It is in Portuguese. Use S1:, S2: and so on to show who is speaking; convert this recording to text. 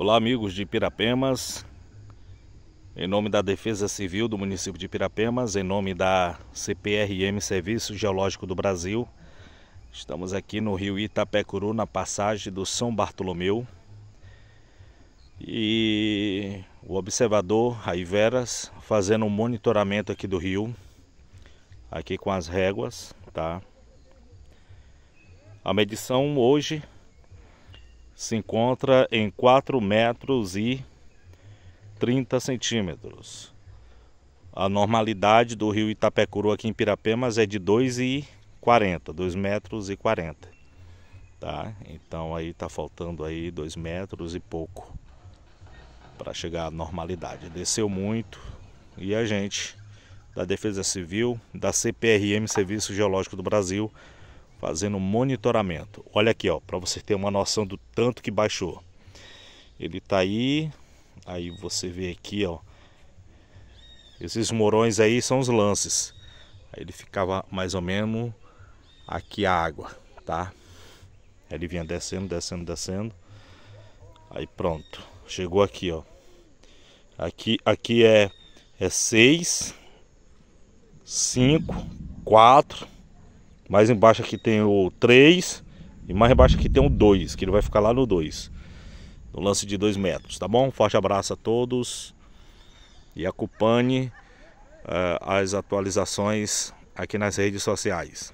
S1: Olá amigos de Pirapemas, em nome da Defesa Civil do município de Pirapemas, em nome da CPRM Serviço Geológico do Brasil, estamos aqui no rio Itapecuru, na passagem do São Bartolomeu. E o observador Raiveras fazendo um monitoramento aqui do rio, aqui com as réguas, tá? A medição hoje se encontra em 4 metros e 30 centímetros. A normalidade do rio Itapecuru aqui em Pirapemas é de 2,40, 2 metros e 40. Tá? Então aí tá faltando aí 2 metros e pouco para chegar à normalidade. Desceu muito e a gente da Defesa Civil, da CPRM Serviço Geológico do Brasil, fazendo monitoramento. Olha aqui, ó, para você ter uma noção do tanto que baixou. Ele tá aí, aí você vê aqui, ó. Esses morões aí são os lances. Aí ele ficava mais ou menos aqui a água, tá? Ele vinha descendo, descendo, descendo. Aí pronto, chegou aqui, ó. Aqui, aqui é é 6 5 4 mais embaixo aqui tem o 3 e mais embaixo aqui tem o 2, que ele vai ficar lá no 2. No lance de 2 metros, tá bom? Forte abraço a todos e acompanhe uh, as atualizações aqui nas redes sociais.